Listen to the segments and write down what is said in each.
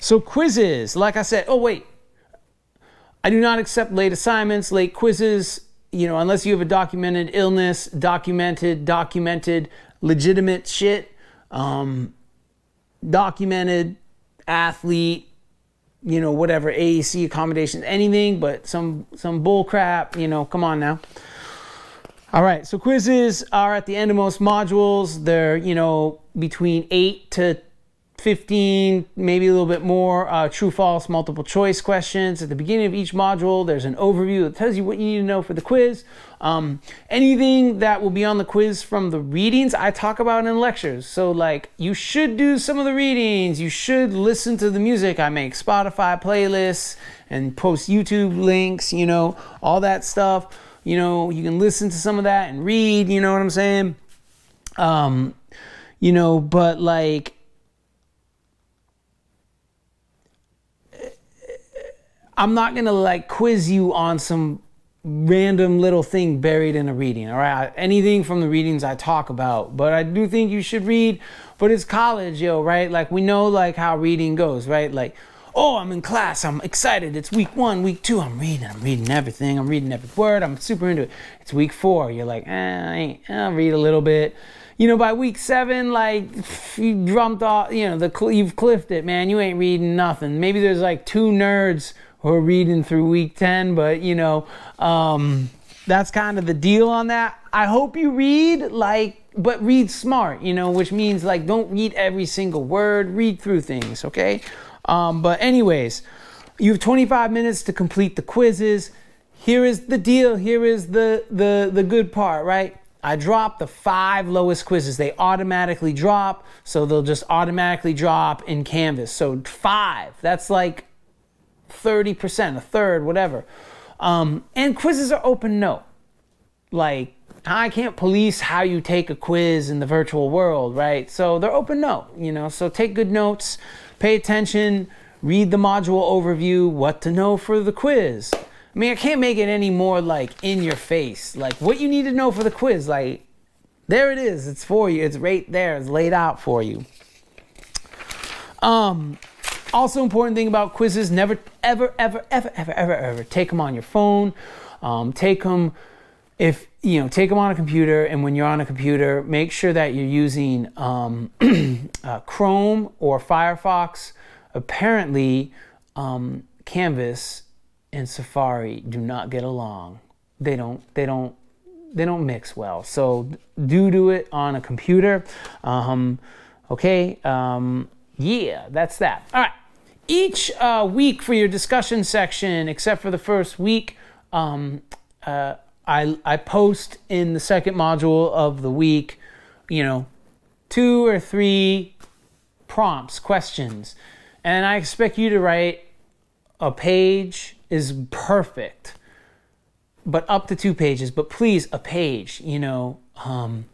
So quizzes, like I said, oh wait, I do not accept late assignments, late quizzes, you know, unless you have a documented illness, documented, documented, legitimate shit, um, documented athlete, you know, whatever, AEC accommodations, anything but some some bull crap, you know, come on now. All right, so quizzes are at the end of most modules. They're, you know, between 8 to 15, maybe a little bit more uh, true false multiple choice questions. At the beginning of each module, there's an overview that tells you what you need to know for the quiz. Um, anything that will be on the quiz from the readings, I talk about in lectures. So, like, you should do some of the readings, you should listen to the music. I make Spotify playlists and post YouTube links, you know, all that stuff. You know, you can listen to some of that and read, you know what I'm saying? Um, you know, but like, I'm not gonna like quiz you on some random little thing buried in a reading, all right? Anything from the readings I talk about, but I do think you should read, but it's college, yo, right? Like we know like how reading goes, right? Like, oh, I'm in class, I'm excited, it's week one, week two, I'm reading, I'm reading everything, I'm reading every word, I'm super into it. It's week four, you're like, eh, I ain't, I'll read a little bit. You know, by week seven, like you jumped off, you know, the you've cliffed it, man. You ain't reading nothing. Maybe there's like two nerds or reading through week 10, but you know, um, that's kind of the deal on that. I hope you read like, but read smart, you know, which means like don't read every single word, read through things, okay? Um, but, anyways, you have 25 minutes to complete the quizzes. Here is the deal, here is the, the, the good part, right? I drop the five lowest quizzes. They automatically drop, so they'll just automatically drop in Canvas. So, five, that's like 30%, a third, whatever. Um, and quizzes are open note. Like, I can't police how you take a quiz in the virtual world, right? So they're open note, you know. So take good notes, pay attention, read the module overview, what to know for the quiz. I mean, I can't make it any more like in your face. Like what you need to know for the quiz, like there it is. It's for you. It's right there. It's laid out for you. Um, also, important thing about quizzes: never, ever, ever, ever, ever, ever, ever take them on your phone. Um, take them if you know, take them on a computer. And when you're on a computer, make sure that you're using um, uh, Chrome or Firefox. Apparently, um, Canvas and Safari do not get along. They don't. They don't. They don't mix well. So do do it on a computer. Um, okay. Um, yeah, that's that. All right. Each uh, week for your discussion section, except for the first week, um, uh, I, I post in the second module of the week, you know, two or three prompts, questions. And I expect you to write a page is perfect, but up to two pages, but please a page, you know, um,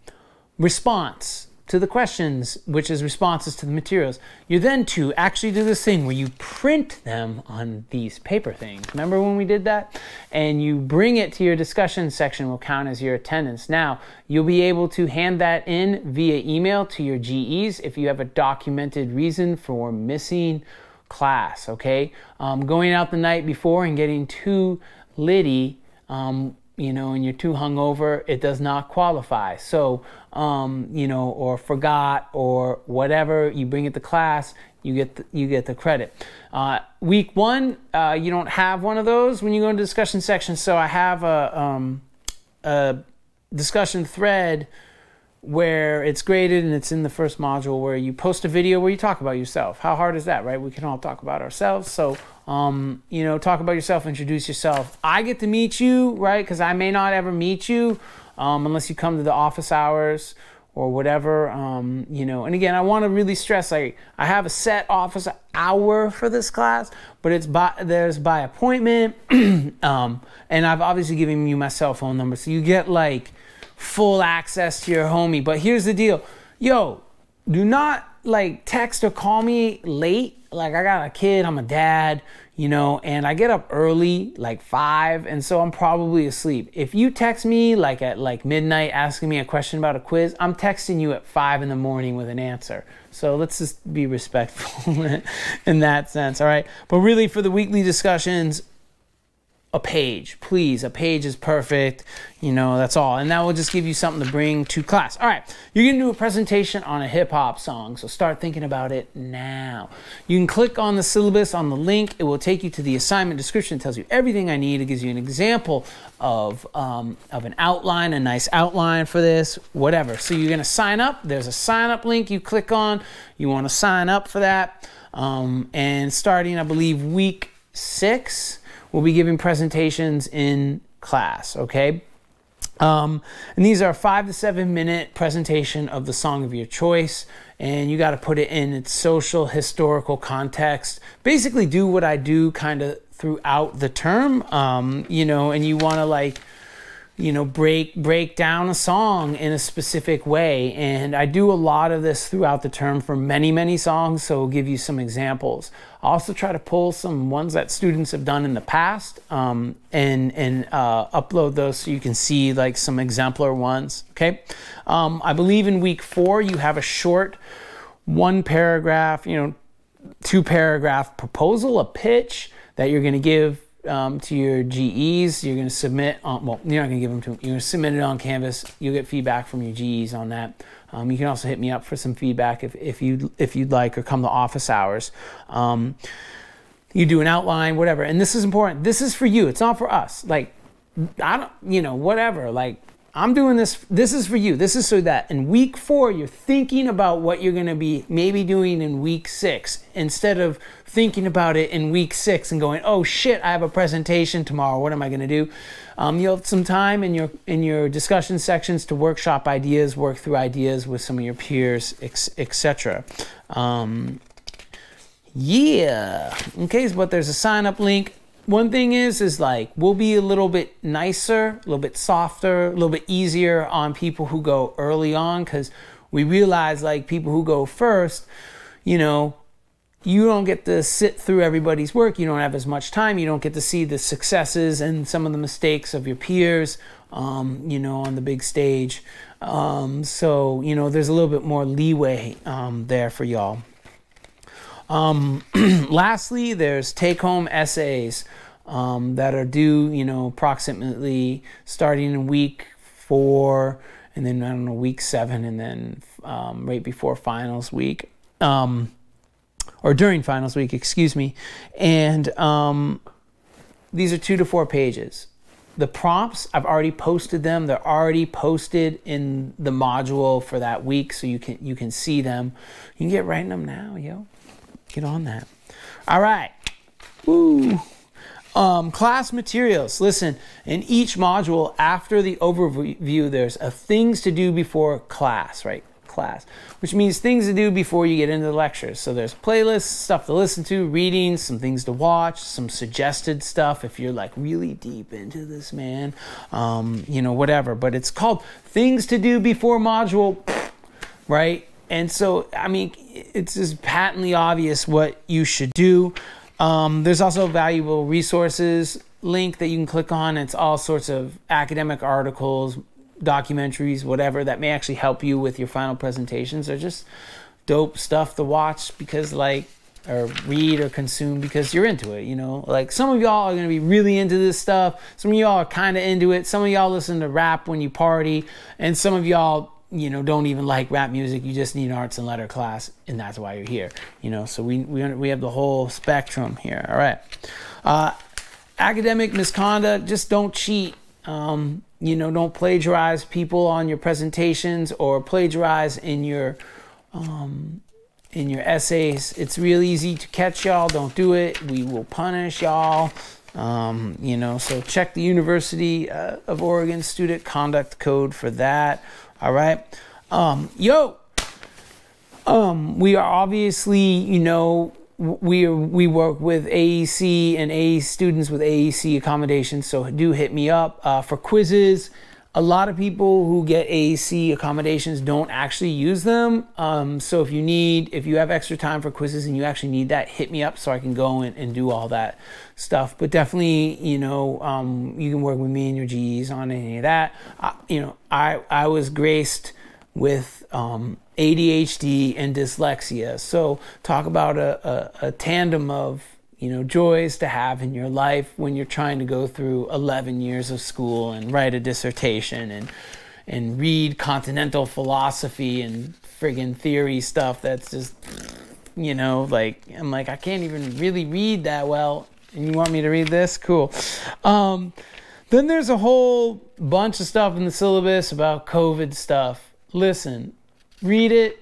response to the questions, which is responses to the materials. You're then to actually do this thing where you print them on these paper things. Remember when we did that? And you bring it to your discussion section will count as your attendance. Now, you'll be able to hand that in via email to your GEs if you have a documented reason for missing class, okay? Um, going out the night before and getting too litty um, you know, and you're too hungover, it does not qualify. So, um, you know, or forgot or whatever, you bring it to class, you get the, you get the credit. Uh, week one, uh, you don't have one of those when you go into discussion section. So I have a, um, a discussion thread where it's graded and it's in the first module where you post a video where you talk about yourself. How hard is that, right? We can all talk about ourselves. So, um, you know, talk about yourself, introduce yourself. I get to meet you, right? Because I may not ever meet you um, unless you come to the office hours or whatever, um, you know. And again, I want to really stress like I have a set office hour for this class, but it's by there's by appointment, um, and I've obviously given you my cell phone number, so you get like full access to your homie. But here's the deal. Yo, do not like text or call me late. Like I got a kid, I'm a dad, you know, and I get up early, like five, and so I'm probably asleep. If you text me like at like midnight asking me a question about a quiz, I'm texting you at five in the morning with an answer. So let's just be respectful in that sense, all right? But really, for the weekly discussions, a page, please. A page is perfect. You know, that's all. And that will just give you something to bring to class. All right, you're gonna do a presentation on a hip hop song, so start thinking about it now. You can click on the syllabus on the link. It will take you to the assignment description. It tells you everything I need. It gives you an example of, um, of an outline, a nice outline for this, whatever. So you're gonna sign up. There's a sign up link you click on. You wanna sign up for that. Um, and starting, I believe, week six, we'll be giving presentations in class, okay? Um, and these are five to seven minute presentation of the song of your choice, and you got to put it in its social historical context. Basically, do what I do kind of throughout the term, um, you know, and you want to like you know break break down a song in a specific way. And i do a lot of this throughout the term for many many songs so i'll give you some examples. I also try to pull some ones that students have done in the past um, and and uh, upload those so you can see like some exemplar ones okay? Um, i believe in week four you have a short one paragraph you know two paragraph proposal a pitch that you're going to give um, to your GEs. You're going to submit on, well, you're not going to give them to them. You're going to submit it on Canvas. You'll get feedback from your GEs on that. Um, you can also hit me up for some feedback if, if, you, if you'd like or come to office hours. Um, you do an outline, whatever. And this is important. This is for you. It's not for us. Like, I don't, you know, whatever. Like, I'm doing this, this is for you. This is so that in week four, you're thinking about what you're going to be maybe doing in week six instead of thinking about it in week six and going, oh shit, I have a presentation tomorrow. What am I going to do? Um, you'll have some time in your, in your discussion sections to workshop ideas, work through ideas with some of your peers, etc. Um, yeah. Okay, but there's a sign up link one thing is is like we'll be a little bit nicer a little bit softer a little bit easier on people who go early on because we realize like people who go first you know you don't get to sit through everybody's work. You don't have as much time. You don't get to see the successes and some of the mistakes of your peers um, you know on the big stage. Um, so you know there's a little bit more leeway um, there for y'all um, lastly, there's take-home essays um, that are due, you know, approximately starting in week four, and then I don't know, week seven, and then um, right before finals week, um, or during finals week, excuse me. And um, these are two to four pages. The prompts, I've already posted them. They're already posted in the module for that week, so you can you can see them. You can get writing them now, yo. Get on that. All right. Woo. Um, class materials. Listen, in each module, after the overview, there's a things to do before class, right? Class, which means things to do before you get into the lectures. So there's playlists, stuff to listen to, readings, some things to watch, some suggested stuff if you're like really deep into this, man. Um, you know, whatever. But it's called things to do before module, right? And so, I mean, it's just patently obvious what you should do. Um, there's also valuable resources link that you can click on. It's all sorts of academic articles, documentaries, whatever that may actually help you with your final presentations. They're just dope stuff to watch because, like, or read or consume because you're into it, you know? Like some of y'all are gonna be really into this stuff. Some of y'all are kind of into it. Some of y'all listen to rap when you party, and some of y'all you know don't even like rap music. You just need arts and letter class and that's why you're here you know? So we we, we have the whole spectrum here all right? Uh, academic misconduct just don't cheat. Um, you know don't plagiarize people on your presentations or plagiarize in your um, in your essays. It's real easy to catch y'all. Don't do it. We will punish y'all. Um, you know so check the university uh, of oregon student conduct code for that all right. Um, yo, um, we are obviously, you know, we are, we work with AEC and A students with AEC accommodations. So do hit me up uh, for quizzes. A lot of people who get AEC accommodations don't actually use them. Um, so if you need, if you have extra time for quizzes and you actually need that, hit me up so I can go and, and do all that stuff. But definitely, you know, um, you can work with me and your GEs on any of that. I, you know, I I was graced with um, ADHD and dyslexia. So talk about a, a, a tandem of you know, joys to have in your life when you're trying to go through 11 years of school and write a dissertation and and read continental philosophy and friggin' theory stuff that's just you know, like I'm like I can't even really read that well. And you want me to read this? Cool. Um, then there's a whole bunch of stuff in the syllabus about COVID stuff. Listen, read it,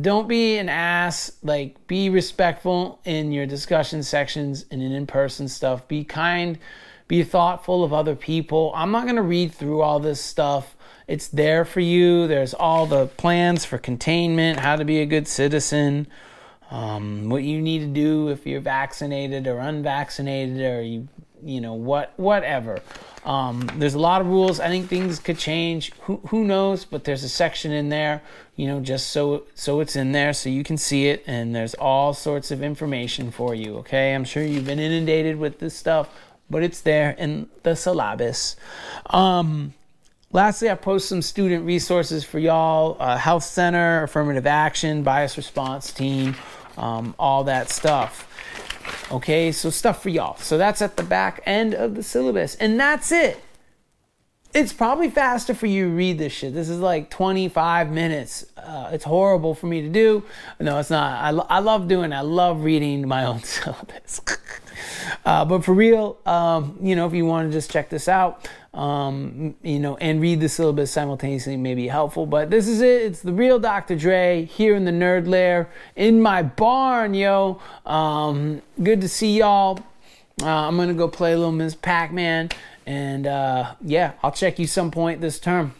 don't be an ass. Like, be respectful in your discussion sections and in in person stuff. Be kind, be thoughtful of other people. I'm not going to read through all this stuff. It's there for you. There's all the plans for containment, how to be a good citizen, um, what you need to do if you're vaccinated or unvaccinated, or you, you know, what, whatever. Um, there's a lot of rules. I think things could change. Who, who knows? But there's a section in there, you know, just so so it's in there so you can see it, and there's all sorts of information for you. Okay, I'm sure you've been inundated with this stuff, but it's there in the syllabus. Um, lastly, I post some student resources for y'all: uh, health center, affirmative action, bias response team, um, all that stuff. Okay, so stuff for y'all. So that's at the back end of the syllabus. And that's it. It's probably faster for you to read this shit. This is like 25 minutes. Uh, it's horrible for me to do. No, it's not. I, lo- I love doing it. I love reading my own syllabus. uh, but for real, um, you know, if you want to just check this out, um, you know, and read the syllabus simultaneously may be helpful. But this is it. It's the real Dr. Dre here in the nerd lair in my barn, yo. Um, good to see y'all. Uh, I'm gonna go play a little Miss Pac-Man, and uh, yeah, I'll check you some point this term.